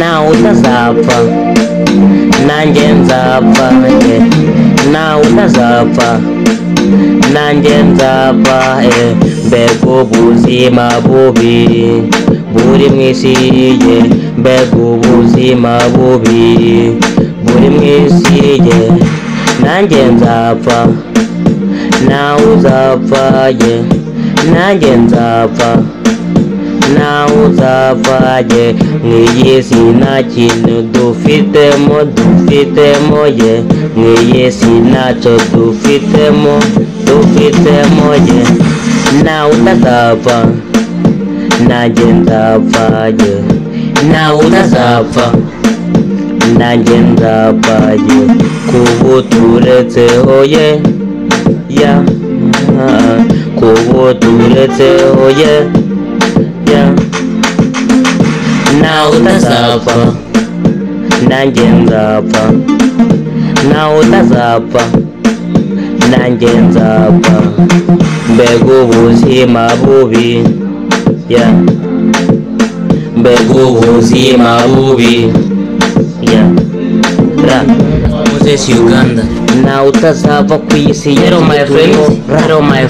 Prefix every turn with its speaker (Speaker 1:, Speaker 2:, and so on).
Speaker 1: nawe utazapfa nanjye nzapfa eh. nawe utazapfa nanjye nzapfa eh. mbega ubuzima bubi. Buri mu isi ye mbega ubuzima bubi. Buri mu isi ye nanjye nzapfa nawe uzapfa ye nanjye nzapfa nawe uzapfa ye mu iyi si nta kintu dufitemo dufitemo ye mu iyi si ntacyo dufitemo dufitemo ye nawe utazapfa nanjye nzapfa ye nawe utazapfa nanjye nzapfa ye kuba uturetseho ye yeah. Nanja Na utazapa Nanje nzapa Na utazapa Nanje nzapa Mbegu buzima bubi yeah. Mbegu buzima bubi yeah. Ra.
Speaker 2: Moses Uganda.
Speaker 1: Na utazapa kwisi
Speaker 2: Hello my
Speaker 1: friends
Speaker 2: Hello my